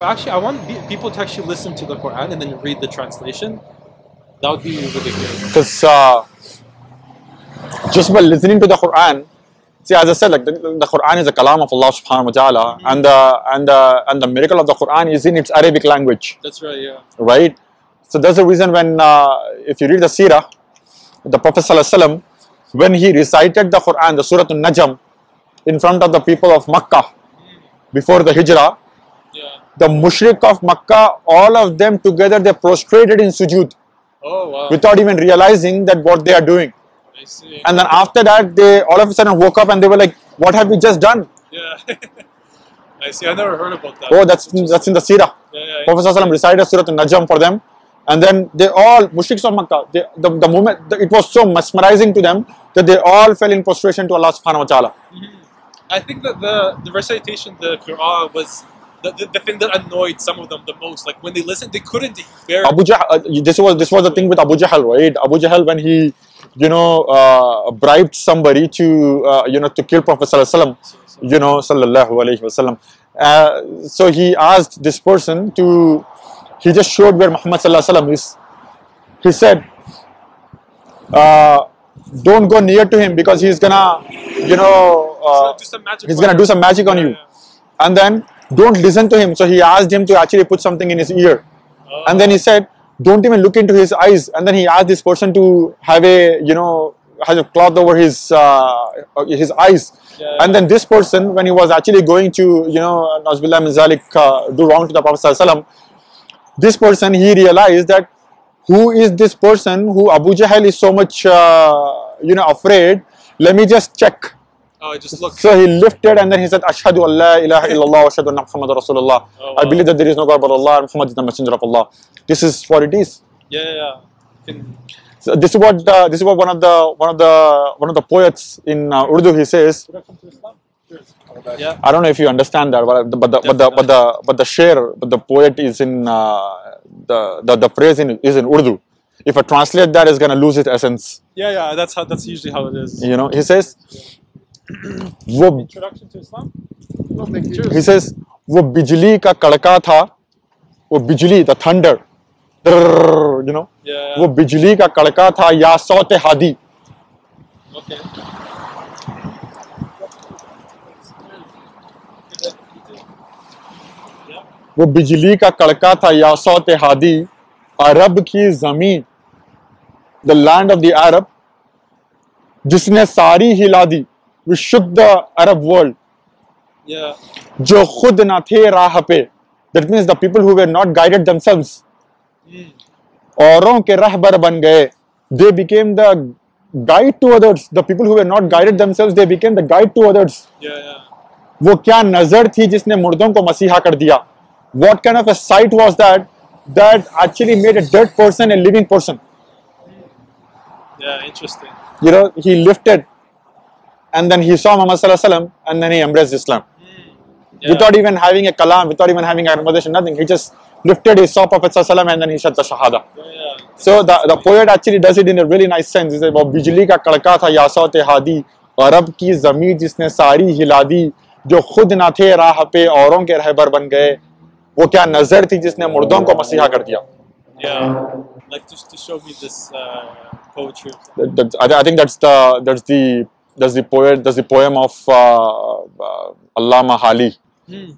Actually, I want people to actually listen to the Quran and then read the translation. That would be really good. Because uh, just by listening to the Quran, see, as I said, like the, the Quran is a kalam of Allah subhanahu wa ta'ala, and the and the and the miracle of the Quran is in its Arabic language, That's right. Yeah. right? So that's the reason when uh, if you read the Sirah, the Prophet sallallahu alaihi wasallam, when he recited the Quran, the Surah An-Najm, in front of the people of Makkah before the Hijrah, Yeah. The mushrik of Makkah, all of them together, they prostrated in sujood Oh wow. without even realizing that what they are doing. I see. And then after that, they all of a sudden woke up and they were like, "What have we just done?" yeah. I see. I never heard about that. Oh, that's that's in the Sirah. Yeah, yeah. Prophet ﷺ recited Surah An-Najm for them, and then they all mushriks of Makkah. They, the the moment the, it was so mesmerizing to them that they all fell in prostration to Allah Subhanahu wa Taala. Mm-hmm. I think that the the recitation, the Quran, was the, the, the thing that annoyed some of them the most. Like when they listened, they couldn't bear. Abu Jahl, uh, this was this was the thing with Abu Jahl, right? Abu Jahl when he, you know, uh, bribed somebody to, uh, you know, to kill Prophet Sallallahu you know, Sallallahu Alaihi Wasallam. Uh, so he asked this person to, he just showed where Muhammad Sallallahu Alaihi Wasallam is. He said, uh, "Don't go near to him because he's gonna, you know, uh, do some magic. he's gonna do some magic on Yeah, you." yeah. And then don't listen to him. So he asked him to actually put something in his ear. Oh, And then he said, don't even look into his eyes. And then he asked this person to have a, you know, has a cloth over his uh, his eyes. Yeah. And then this person, when he was actually going to, you know, Nazbillah min zalik, uh, do wrong to the Prophet Sallallahu Alaihi Wasallam, this person, he realized that who is this person who Abu Jahl is so much, uh, you know, afraid. Let me just check. Oh, it just look. So he lifted and then he said, Ashhadu an la ilaha illallah wa ashhadu anna Muhammad Rasulullah. Oh, I believe that there is no God but Allah and Muhammad is the messenger of Allah. This is what it is. Yeah, yeah. yeah. Can, So this is what uh, this is what one of the one of the one of the poets in uh, Urdu he says. yeah. I don't know if you understand that, but the but the but the but the, but the share, but the poet is in uh, the, the the phrase in, is in Urdu. If I translate that, it's gonna lose its essence. Yeah, yeah. That's how. That's usually how it is. You know, he says, वो he says वो बिजली का कड़का था वो बिजली the thunder you know Yeah. वो बिजली का कड़का था या सौते हादी Okay. वो बिजली का कड़का था या सौते हादी अरब की ज़मीन the land of the Arab जिसने सारी हिला दी विशुद्ध अरब वर्ल्ड जो खुद ना थे राह पे. That means the people who were not guided Mm. औरों के रहबर बन गए. They became the guide to others the people who were not guided themselves they became the guide to others. वो क्या नज़र थी जिसने मुर्दों को मसीहा कर दिया? What kind of a sight was that that actually made a dead person a living person Yeah, interesting. you know he lifted and then he saw Muhammad sallallahu alaihi wasallam and then he embraced Islam Yeah. without even having a kalam without even having a conversation nothing he just lifted he saw Prophet sallallahu alaihi wasallam and then he said the shahada Yeah, yeah. So the, the poet actually does it in a really nice sense. He says, वो बिजली का कड़का था यासौत हादी अरब की जमीन जिसने सारी हिला दी जो खुद ना थे राह पे औरों के रहबर बन गए वो क्या नजर थी जिसने मुर्दों को मसीहा कर दिया Yeah. Like just to show me this uh, poetry. That- that- I, thi- I think that's the that's the that's the poet that's the poem of uh, uh, Allama Hali Hmm.